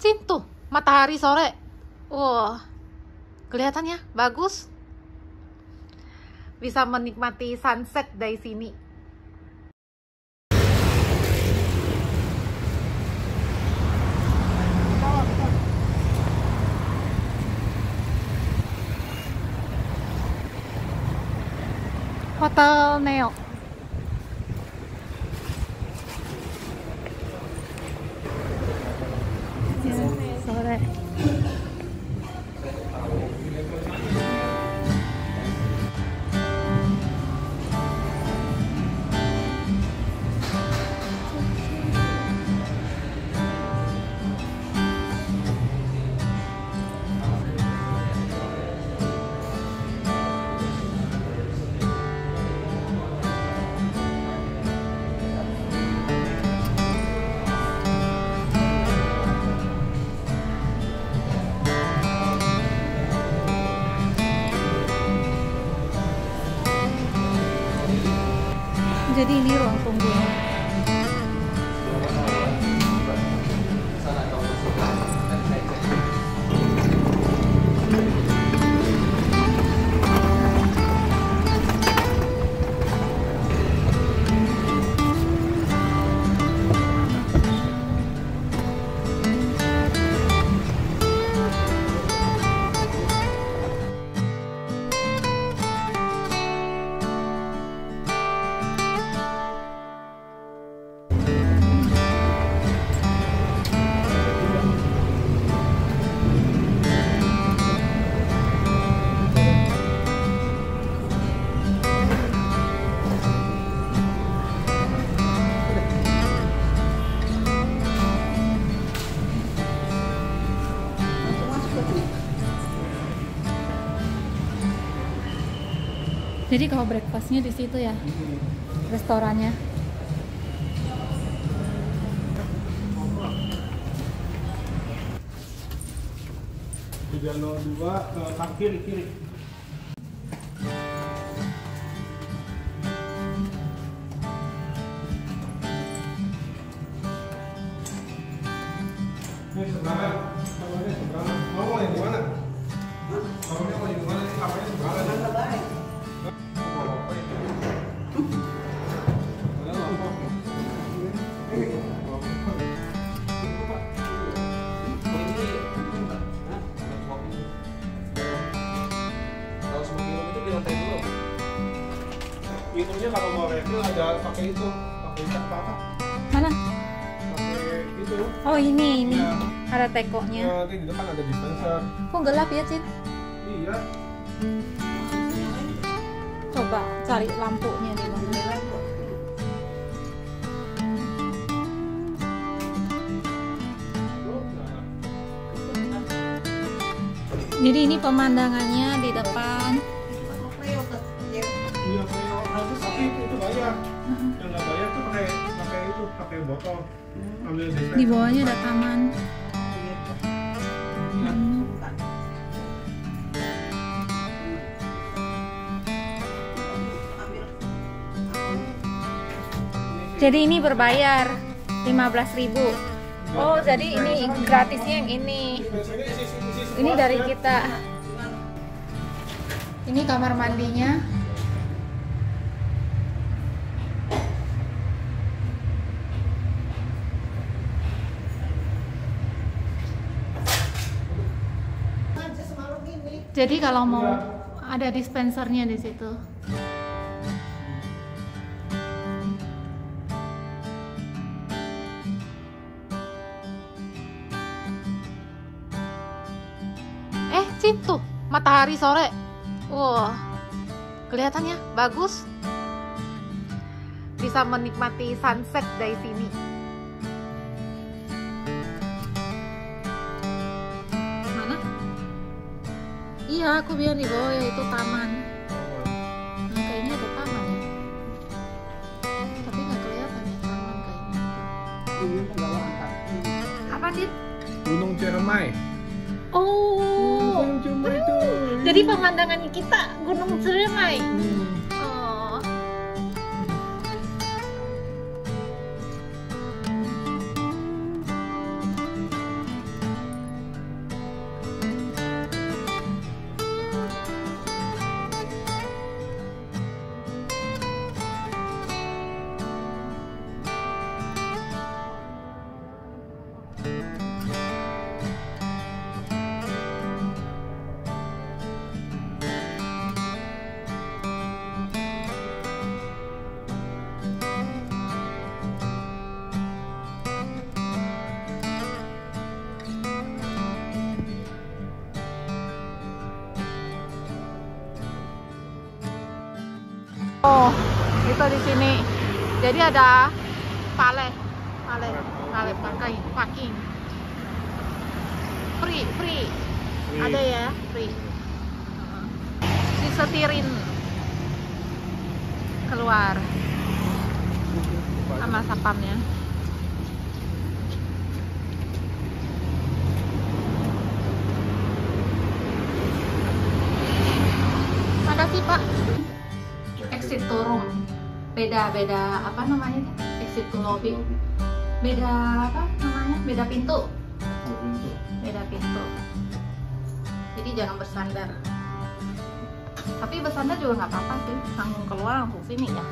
Cin tuh matahari sore. Wah, kelihatannya bagus. Bisa menikmati sunset dari sini. Hotel Neo. Jadi ini ruang tunggunya. Jadi kalau breakfastnya di situ ya, restorannya. tiga nol dua ke kiri kalau mau refill ada pakai itu pakai cap apa Mana? pakai itu Oh ini ini Ya. ada tekonya. nanti di depan ada dispenser Kok gelap ya Cin? iya Coba cari lampunya di mana. Jadi ini pemandangannya di depan. Pakai ambil dispenser Di bawahnya ada taman. Hmm. Jadi ini berbayar 15.000. Oh, jadi ini gratisnya yang ini. Ini dari kita. Ini kamar mandinya. Jadi kalau mau ada dispensernya di situ. Eh, Cin tuh matahari sore. Wah, kelihatannya bagus. Bisa menikmati sunset dari sini. Iya, aku bilang di bawah ya itu taman. Nah, kayaknya ada taman ya. Tapi nggak kelihatan ya taman kayaknya. Apa sih? Gunung Ciremai Oh, Gunung Ciremai itu jadi pemandangan kita Gunung Ciremai. Hmm. Oh, itu di sini. Jadi ada palet, palet, palet pakai parking. Free, free. Ada ya, free. Disetirin keluar sama sapamnya. Makasih Pak. Exit to room. Beda beda apa namanya? Exit to lobby. Beda apa namanya? Beda pintu. Beda pintu. Jadi jangan bersandar. Tapi bersandar juga nggak apa-apa sih. Langsung keluar langsung sini ya.